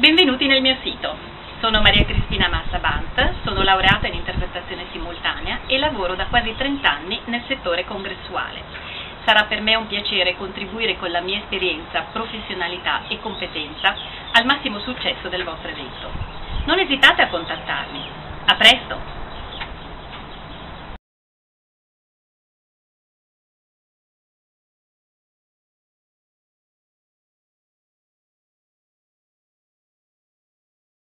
Benvenuti nel mio sito. Sono Maria Cristina Massa Bant, sono laureata in interpretazione simultanea e lavoro da quasi 30 anni nel settore congressuale. Sarà per me un piacere contribuire con la mia esperienza, professionalità e competenza al massimo successo del vostro evento. Non esitate a contattarmi. A presto!